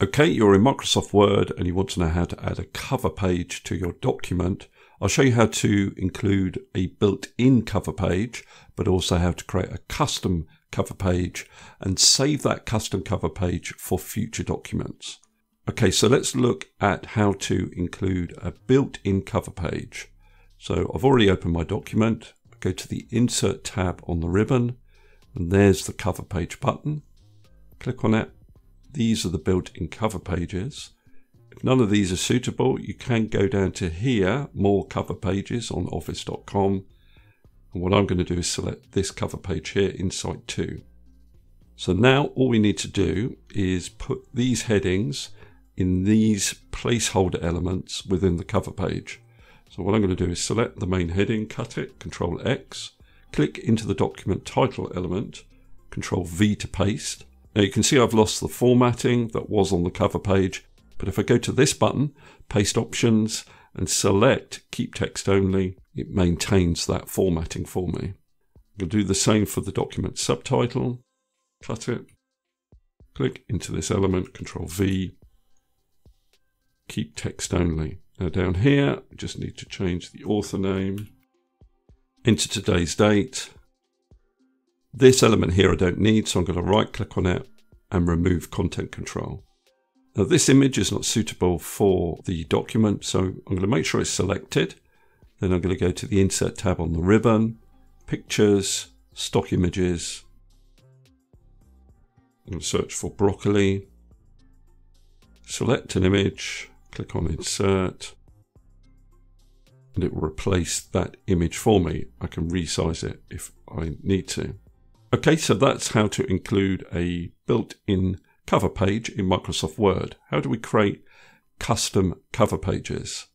Okay, you're in Microsoft Word and you want to know how to add a cover page to your document. I'll show you how to include a built-in cover page, but also how to create a custom cover page and save that custom cover page for future documents. Okay, so let's look at how to include a built-in cover page. So I've already opened my document. Go to the Insert tab on the ribbon, and there's the cover page button. Click on it these are the built-in cover pages. If none of these are suitable, you can go down to here, more cover pages on office.com. And what I'm going to do is select this cover page here, Insight 2. So now all we need to do is put these headings in these placeholder elements within the cover page. So what I'm going to do is select the main heading, cut it, Control X, click into the document title element, Control V to paste, now you can see I've lost the formatting that was on the cover page, but if I go to this button, paste options, and select keep text only, it maintains that formatting for me. I'll do the same for the document subtitle, cut it, click into this element, control V, keep text only. Now down here, I just need to change the author name, enter today's date, this element here I don't need, so I'm going to right click on it and remove content control. Now this image is not suitable for the document, so I'm going to make sure it's selected. Then I'm going to go to the Insert tab on the ribbon, Pictures, Stock Images. I'm going to search for broccoli. Select an image, click on Insert, and it will replace that image for me. I can resize it if I need to. Okay, so that's how to include a built-in cover page in Microsoft Word. How do we create custom cover pages?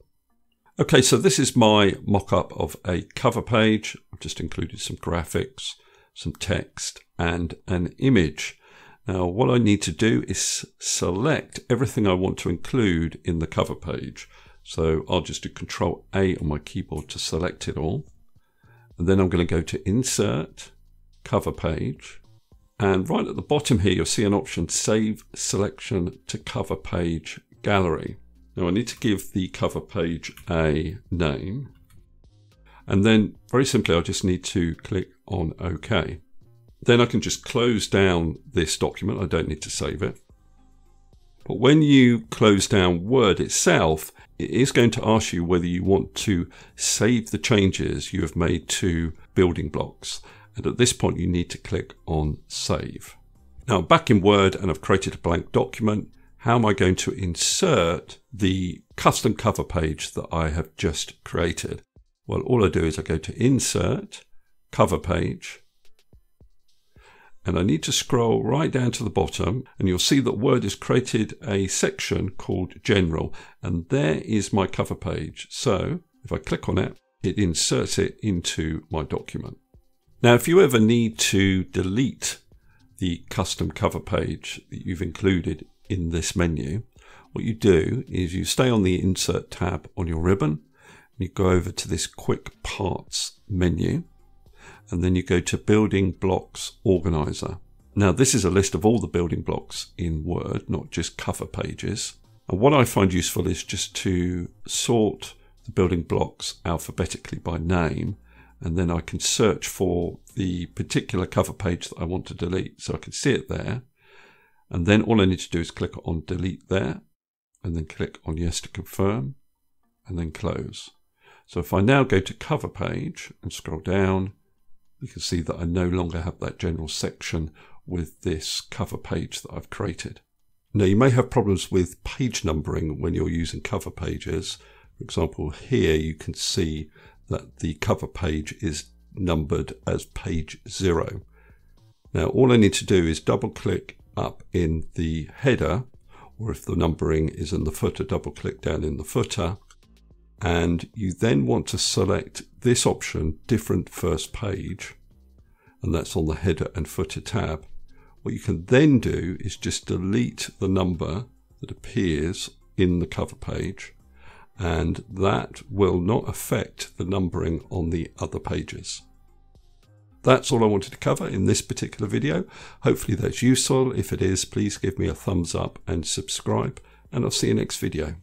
Okay, so this is my mock-up of a cover page. I've just included some graphics, some text, and an image. Now, what I need to do is select everything I want to include in the cover page. So I'll just do Control A on my keyboard to select it all. And then I'm going to go to Insert, cover page. And right at the bottom here, you'll see an option Save Selection to Cover Page Gallery. Now I need to give the cover page a name. And then very simply, I just need to click on OK. Then I can just close down this document. I don't need to save it. But when you close down Word itself, it is going to ask you whether you want to save the changes you have made to building blocks. And at this point, you need to click on Save. Now I'm back in Word and I've created a blank document. How am I going to insert the custom cover page that I have just created? Well, all I do is I go to Insert, Cover Page, and I need to scroll right down to the bottom and you'll see that Word has created a section called General and there is my cover page. So if I click on it, it inserts it into my document. Now, if you ever need to delete the custom cover page that you've included in this menu, what you do is you stay on the Insert tab on your ribbon, and you go over to this Quick Parts menu, and then you go to Building Blocks Organizer. Now, this is a list of all the building blocks in Word, not just cover pages. And what I find useful is just to sort the building blocks alphabetically by name and then I can search for the particular cover page that I want to delete. So I can see it there. And then all I need to do is click on delete there and then click on yes to confirm and then close. So if I now go to cover page and scroll down, you can see that I no longer have that general section with this cover page that I've created. Now you may have problems with page numbering when you're using cover pages. For example, here you can see that the cover page is numbered as page zero. Now all I need to do is double click up in the header or if the numbering is in the footer, double click down in the footer and you then want to select this option, different first page, and that's on the header and footer tab. What you can then do is just delete the number that appears in the cover page and that will not affect the numbering on the other pages. that's all I wanted to cover in this particular video. Hopefully that's useful. If it is, please give me a thumbs up and subscribe, and I'll see you next video.